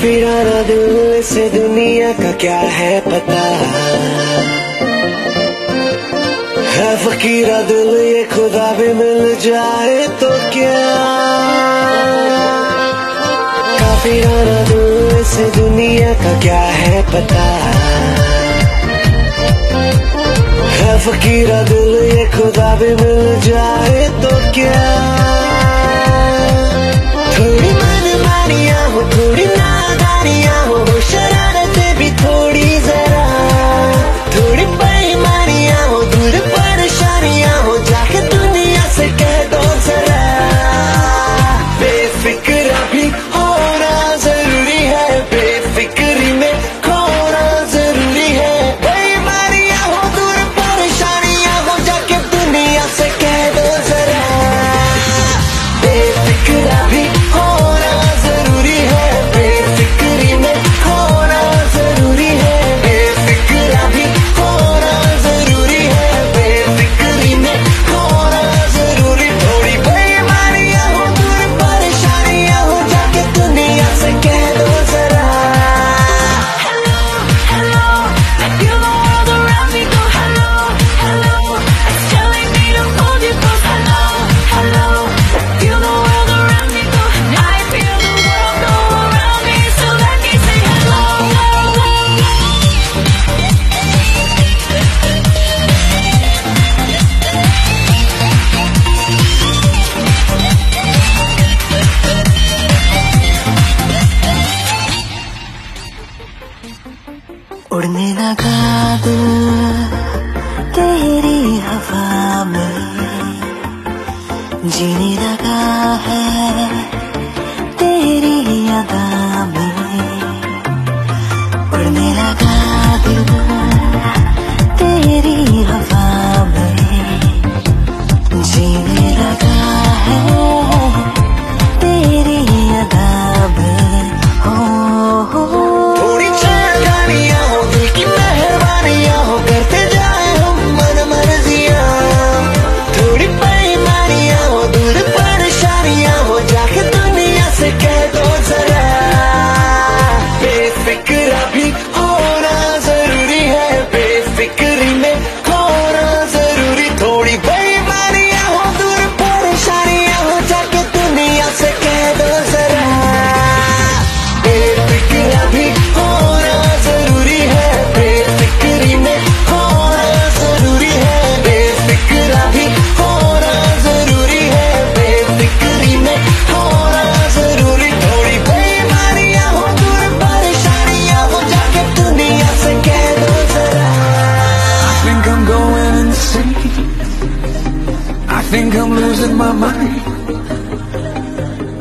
पिराना दिल से दुनिया का क्या है पता? है फकीरा दिल ये खुदा भी मिल जाए तो क्या? काफिराना दिल से दुनिया का क्या है पता? है फकीरा दिल ये खुदा भी मिल जाए तो क्या? थोड़ी मन मानिया हो, थोड़ी लगा दिल तेरी हवा में जीने लगा है तेरी अदा insane. I think I'm losing my mind.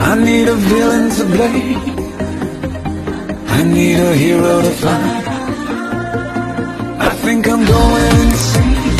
I need a villain to blame. I need a hero to find. I think I'm going insane.